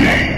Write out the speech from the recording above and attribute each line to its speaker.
Speaker 1: game.